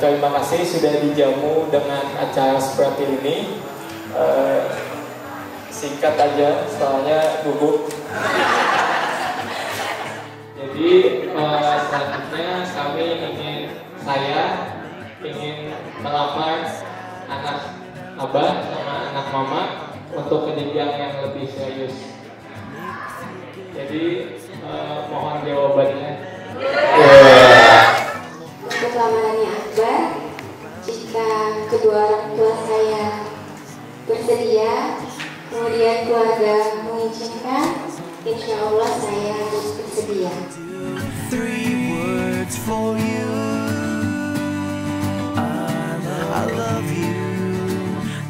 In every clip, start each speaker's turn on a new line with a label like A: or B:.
A: terima kasih sudah dijamu dengan acara seperti ini. Uh, singkat aja, soalnya gugup. Jadi uh, selanjutnya kami ingin saya ingin melamar anak abah sama anak mama untuk pendidikan yang lebih serius. Jadi uh, mohon jawabannya.
B: Kedua orang tua saya bersedia, kemudian keluarga mengizinkan, insya Allah saya bersedia.
C: Three words for you. I love you.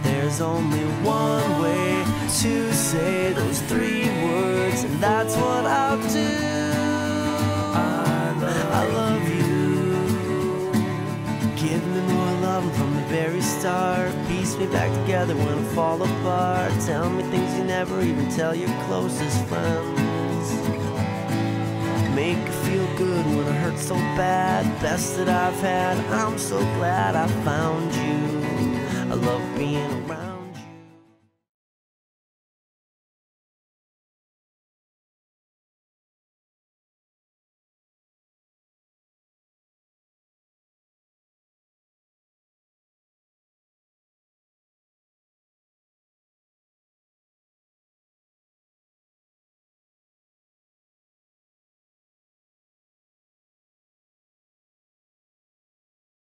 C: There's only one way to say those three words, and that's what I'll do. Very start. Piece me back together when I fall apart. Tell me things you never even tell your closest friends. Make me feel good when it hurts so bad. Best that I've had. I'm so glad I found you. I love being around.